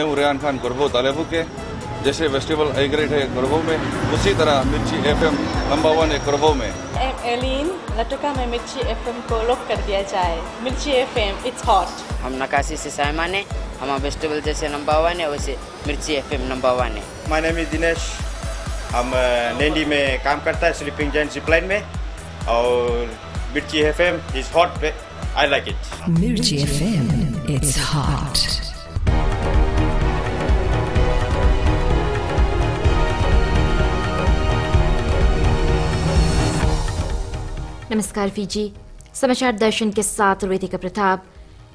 मैं हूँ रेहान खान कुरबो तालेबू के। जैसे फेस्टिवल ए ग्रेड है कुरबो में उसी तरह मिर्ची एफ़ एम नंबर वन है कुरबो में। एलिन लटुका में मिर्ची एफएम को लॉक कर दिया जाए। मिर्ची एफएम इट्स हॉट हम नकाशी से सायमान है। हमारा फेस्टिवल जैसे नंबर वन है वैसे Mirchi F M number one है। माय नेम इज़ दिनेश हम नैनी में काम करता है स्लीपिंग जैन जिपलाइन में। और Mirchi F M is hot I like it Mirchi FM, it's hot. नमस्कार, फीजी। समाचार दर्शन के साथ Ritika Pratap.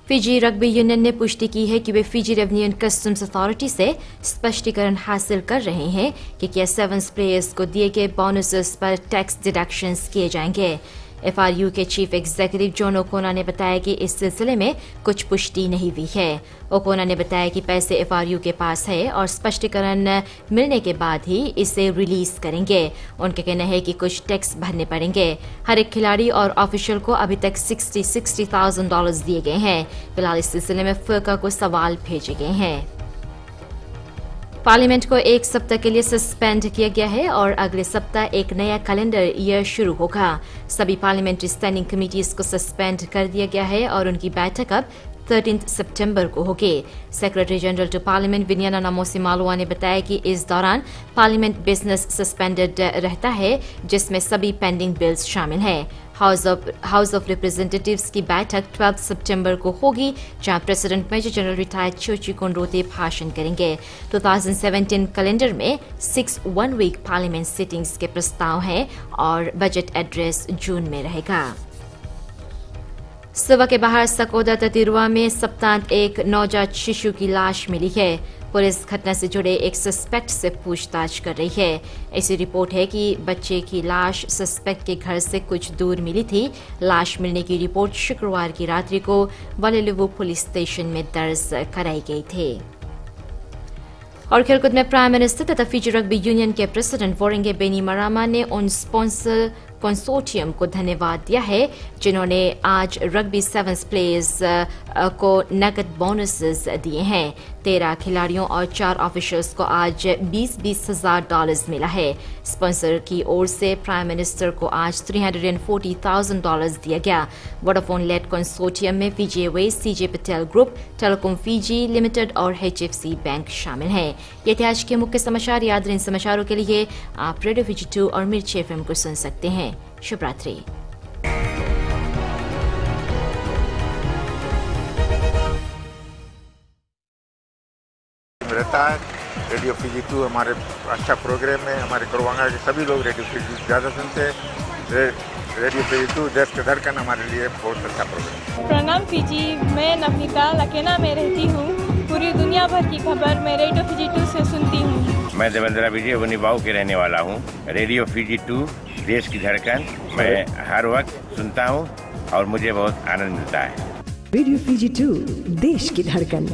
Fiji, rugby union ने पुष्टि की है कि वे Fiji revenue and customs authority से स्पष्टीकरण हासिल कर रहे हैं कि क्या सेवन प्लेयर्स को दिए गए बोनसेस पर टैक्स डिडक्शंस किए जाएँगे। एफआरयू के चीफ एग्जीक्यूटिव जॉन ओकोना ने बताया कि इस सिलसिले में कुछ पुष्टि नहीं हुई है। ओकोना ने बताया कि पैसे एफआरयू के पास है और स्पष्टीकरण मिलने के बाद ही इसे रिलीज़ करेंगे। उनका कहना है कि कुछ टैक्स भरने पड़ेंगे। हर एक खिलाड़ी और ऑफिशियल को अभी तक सिक्सटी सिक्सटी थाउज़ेंड डॉलर दिए गए हैं। फ़िलहाल इस सिलसिले में फर्का को सवाल भेजे गए हैं। पार्लियामेंट को एक सप्ताह के लिए सस्पेंड किया गया है और अगले सप्ताह एक नया कैलेंडर ईयर शुरू होगा। सभी पार्लियामेंट्री स्टैंडिंग कमेटीज को सस्पेंड कर दिया गया है और उनकी बैठक अब 13 सितंबर को होगी। Secretary general to parliament Viniana Namosimalua ने बताया कि इस दौरान पार्लियामेंट बिज़नेस सस्पेंडेड रहता है, जिसमें सभी पेंडिंग बिल्स शामिल हैं। House of house of representatives की बैठक 12 सितंबर को होगी, जहाँ president major general retired Jioji Konrote भाषण करेंगे। 2017 कैलेंडर में six one week parliament sittings के प्रस्ताव हैं और बजट एड्रेस जून में रहेगा। सुबह के बाहर सकोदा ततिरुआ में सप्तांत एक नवजात शिशु की लाश मिली है। पुलिस घटना से जुड़े एक सस्पेक्ट से पूछताछ कर रही है। ऐसी रिपोर्ट है कि बच्चे की लाश सस्पेक्ट के घर से कुछ दूर मिली थी। लाश मिलने की रिपोर्ट शुक्रवार की रात्रि को वालेलुवु पुलिस स्टेशन में दर्ज कराई गई थी। और खेलकूद में प्राइम मिनिस्टर तथा फिजी रग्बी यूनियन के प्रेसिडेंट वोरेंगे बेनी मरामा ने उन स्पॉन्सर कंसोर्टियम को धन्यवाद दिया है, जिन्होंने आज रग्बी सेवंस प्लेयर्स को नकद बोनसेस दिए हैं। तेरह खिलाड़ियों और चार ऑफिशियल्स को आज बीस बीस हज़ार डॉलर्स मिला है। स्पॉन्सर की ओर से प्राइम मिनिस्टर को आज three hundred and forty thousand dollars दिया गया। वोडाफोन लेट कंसोर्टियम में Fiji Airways C J Patel group telecom Fiji limited और एच बैंक शामिल हैं। ये थे आज के मुख्य समाचार। याद इन समाचारों के लिए आप रेडियो फीजी टू और मिर्ची एफ़ को सुन सकते हैं। शुभ रात्रि रहता है। रेडियो फीजी टू हमारे अच्छा प्रोग्राम है हमारे करवांगा के सभी लोग रेडियो फीजी ज़्यादा सुनते हैं। रे, रेडियो फीजी टू देश के धड़कन हमारे लिए बहुत अच्छा प्रोग्राम है। प्रणाम फीजी मैं नवनीता लकेना में रहती हूँ। पूरी दुनिया भर की खबर मैं रेडियो फीजी टू से सुनती हूँ। मैं देवेंद्र विजय वनिबाऊ के रहने वाला हूँ। रेडियो फीजी टू देश की धड़कन मैं हर वक्त सुनता हूँ और मुझे बहुत आनंद मिलता है। रेडियो फीजी टू देश की धड़कन।